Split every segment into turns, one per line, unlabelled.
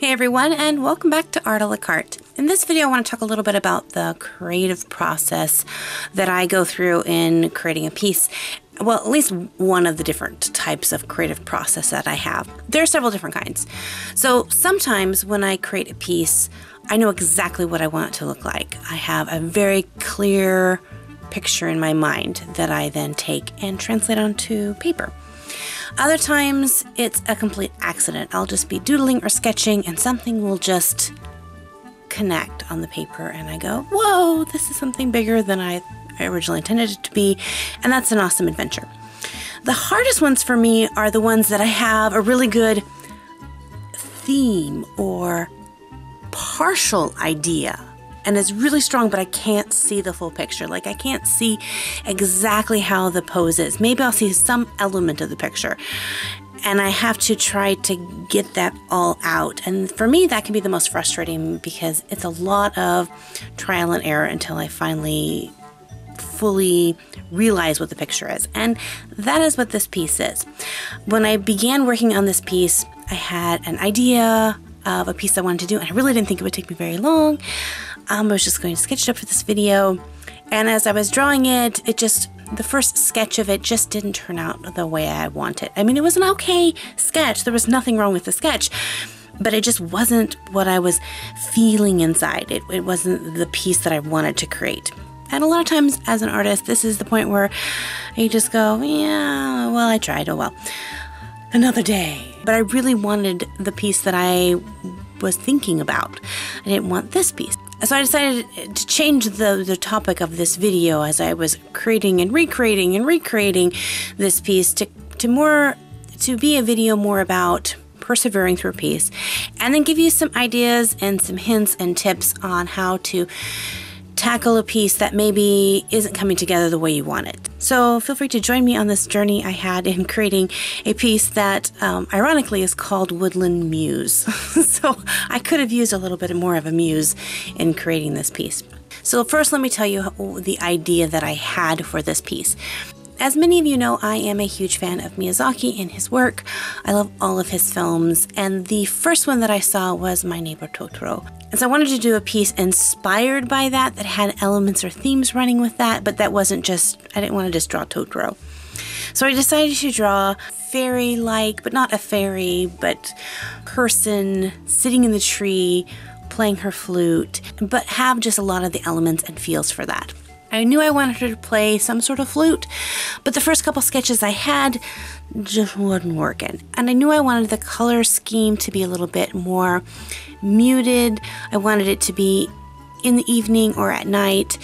Hey everyone and welcome back to Art a la carte. In this video I want to talk a little bit about the creative process that I go through in creating a piece. Well, at least one of the different types of creative process that I have. There are several different kinds. So sometimes when I create a piece, I know exactly what I want it to look like. I have a very clear picture in my mind that I then take and translate onto paper. Other times it's a complete accident. I'll just be doodling or sketching and something will just connect on the paper and I go, whoa, this is something bigger than I, originally intended it to be. And that's an awesome adventure. The hardest ones for me are the ones that I have a really good theme or partial idea and it's really strong, but I can't see the full picture. Like I can't see exactly how the pose is. Maybe I'll see some element of the picture. And I have to try to get that all out. And for me, that can be the most frustrating because it's a lot of trial and error until I finally fully realize what the picture is. And that is what this piece is. When I began working on this piece, I had an idea of a piece I wanted to do, and I really didn't think it would take me very long. Um, I was just going to sketch it up for this video. And as I was drawing it, it just, the first sketch of it just didn't turn out the way I wanted. I mean, it was an okay sketch. There was nothing wrong with the sketch, but it just wasn't what I was feeling inside. It, it wasn't the piece that I wanted to create. And a lot of times as an artist, this is the point where you just go, yeah, well, I tried, oh well. Another day. But I really wanted the piece that I was thinking about. I didn't want this piece. So I decided to change the, the topic of this video as I was creating and recreating and recreating this piece to, to more to be a video more about persevering through a piece and then give you some ideas and some hints and tips on how to tackle a piece that maybe isn't coming together the way you want it. So feel free to join me on this journey I had in creating a piece that um, ironically is called Woodland Muse. so I could have used a little bit more of a muse in creating this piece. So first let me tell you the idea that I had for this piece. As many of you know, I am a huge fan of Miyazaki and his work. I love all of his films, and the first one that I saw was My Neighbor Totoro. And so I wanted to do a piece inspired by that, that had elements or themes running with that, but that wasn't just, I didn't want to just draw Totoro. So I decided to draw fairy like, but not a fairy, but person sitting in the tree playing her flute, but have just a lot of the elements and feels for that. I knew I wanted her to play some sort of flute, but the first couple sketches I had just wasn't working. And I knew I wanted the color scheme to be a little bit more muted. I wanted it to be in the evening or at night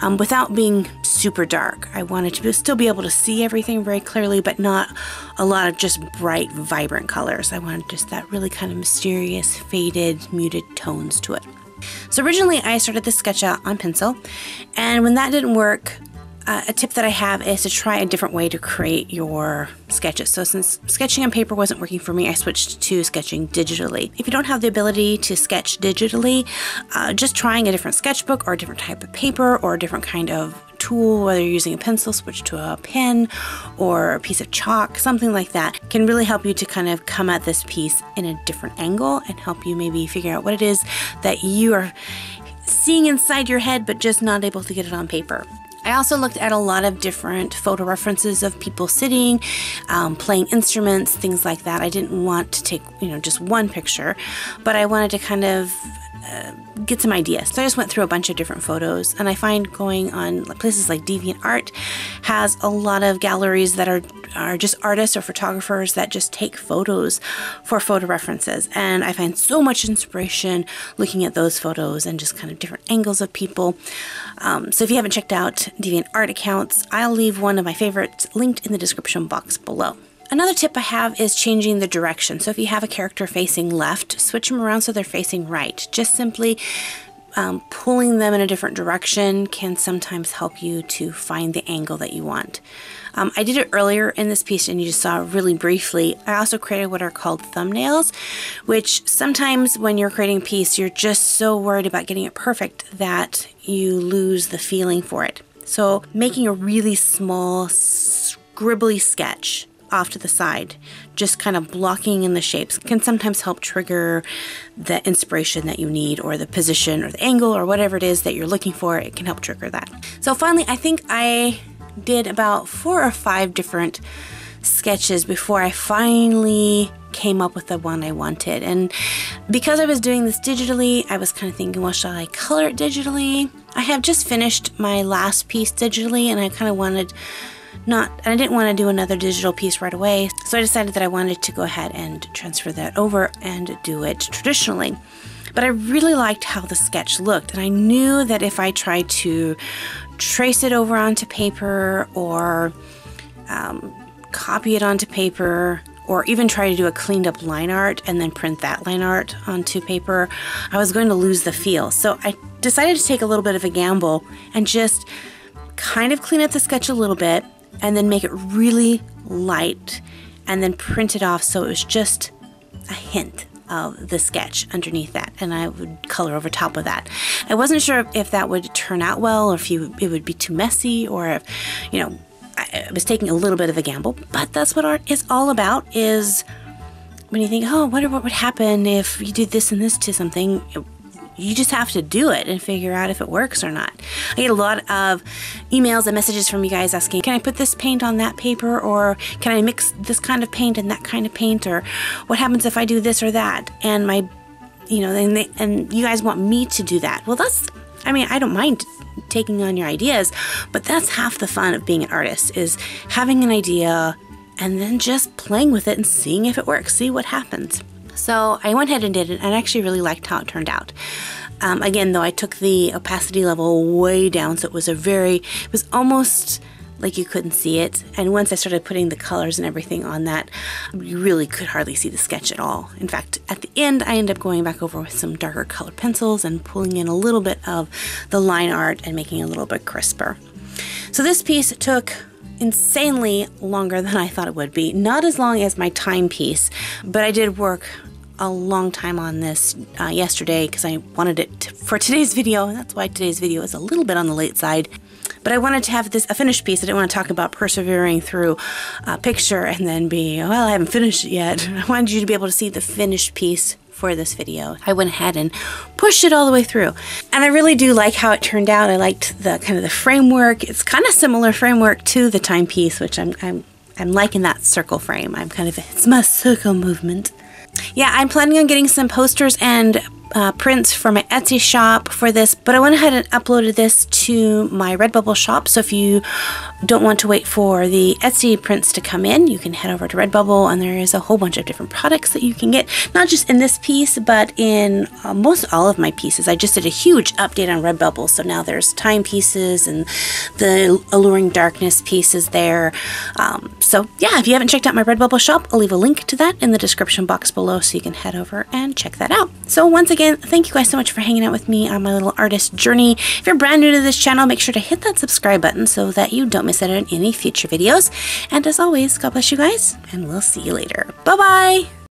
um, without being super dark. I wanted to still be able to see everything very clearly, but not a lot of just bright, vibrant colors. I wanted just that really kind of mysterious, faded, muted tones to it. So originally I started this sketch out on pencil and when that didn't work, uh, a tip that I have is to try a different way to create your sketches. So since sketching on paper wasn't working for me, I switched to sketching digitally. If you don't have the ability to sketch digitally, uh, just trying a different sketchbook or a different type of paper or a different kind of tool, whether you're using a pencil, switch to a pen or a piece of chalk, something like that, can really help you to kind of come at this piece in a different angle and help you maybe figure out what it is that you are seeing inside your head but just not able to get it on paper. I also looked at a lot of different photo references of people sitting, um, playing instruments, things like that. I didn't want to take, you know, just one picture, but I wanted to kind of uh, get some ideas. So I just went through a bunch of different photos, and I find going on places like DeviantArt has a lot of galleries that are are just artists or photographers that just take photos for photo references, and I find so much inspiration looking at those photos and just kind of different angles of people. Um, so if you haven't checked out Deviant Art accounts, I'll leave one of my favorites linked in the description box below. Another tip I have is changing the direction. So if you have a character facing left, switch them around so they're facing right. Just simply um, pulling them in a different direction can sometimes help you to find the angle that you want. Um, I did it earlier in this piece and you just saw really briefly. I also created what are called thumbnails, which sometimes when you're creating a piece, you're just so worried about getting it perfect that you lose the feeling for it. So making a really small, scribbly sketch off to the side, just kind of blocking in the shapes can sometimes help trigger the inspiration that you need or the position or the angle or whatever it is that you're looking for. It can help trigger that. So finally, I think I did about four or five different sketches before I finally came up with the one I wanted. And because I was doing this digitally, I was kind of thinking, well, shall I color it digitally? I have just finished my last piece digitally and I kind of wanted not, I didn't want to do another digital piece right away. So I decided that I wanted to go ahead and transfer that over and do it traditionally. But I really liked how the sketch looked, and I knew that if I tried to trace it over onto paper or um, copy it onto paper or even try to do a cleaned up line art and then print that line art onto paper, I was going to lose the feel. So I decided to take a little bit of a gamble and just kind of clean up the sketch a little bit and then make it really light and then print it off so it was just a hint of the sketch underneath that and I would color over top of that. I wasn't sure if that would turn out well or if you, it would be too messy or if, you know, I was taking a little bit of a gamble, but that's what art is all about is when you think, oh, I wonder what would happen if you did this and this to something. You just have to do it and figure out if it works or not. I get a lot of emails and messages from you guys asking, can I put this paint on that paper? Or can I mix this kind of paint and that kind of paint? Or what happens if I do this or that? And my, you know, and, they, and you guys want me to do that. Well, that's, I mean, I don't mind taking on your ideas, but that's half the fun of being an artist is having an idea and then just playing with it and seeing if it works, see what happens. So I went ahead and did it and I actually really liked how it turned out. Um, again, though, I took the opacity level way down, so it was a very, it was almost like you couldn't see it. And once I started putting the colors and everything on that, you really could hardly see the sketch at all. In fact, at the end, I ended up going back over with some darker colored pencils and pulling in a little bit of the line art and making it a little bit crisper. So this piece took insanely longer than I thought it would be. Not as long as my timepiece, but I did work a long time on this uh, yesterday because I wanted it for today's video, and that's why today's video is a little bit on the late side. But I wanted to have this a finished piece. I didn't want to talk about persevering through a picture and then be, well, I haven't finished it yet. I wanted you to be able to see the finished piece for this video. I went ahead and pushed it all the way through. And I really do like how it turned out. I liked the kind of the framework. It's kind of similar framework to the timepiece, which I'm, I'm, I'm liking that circle frame. I'm kind of, it's my circle movement. Yeah, I'm planning on getting some posters and uh, prints for my Etsy shop for this, but I went ahead and uploaded this to my Redbubble shop. So if you don't want to wait for the Etsy prints to come in, you can head over to Redbubble and there is a whole bunch of different products that you can get, not just in this piece, but in uh, most all of my pieces. I just did a huge update on Redbubble, so now there's time pieces and the Alluring Darkness pieces there. Um, so yeah, if you haven't checked out my Redbubble shop, I'll leave a link to that in the description box below so you can head over and check that out. So once again, thank you guys so much for hanging out with me on my little artist journey. If you're brand new to this channel, make sure to hit that subscribe button so that you don't miss out on any future videos. And as always, God bless you guys, and we'll see you later. Bye-bye!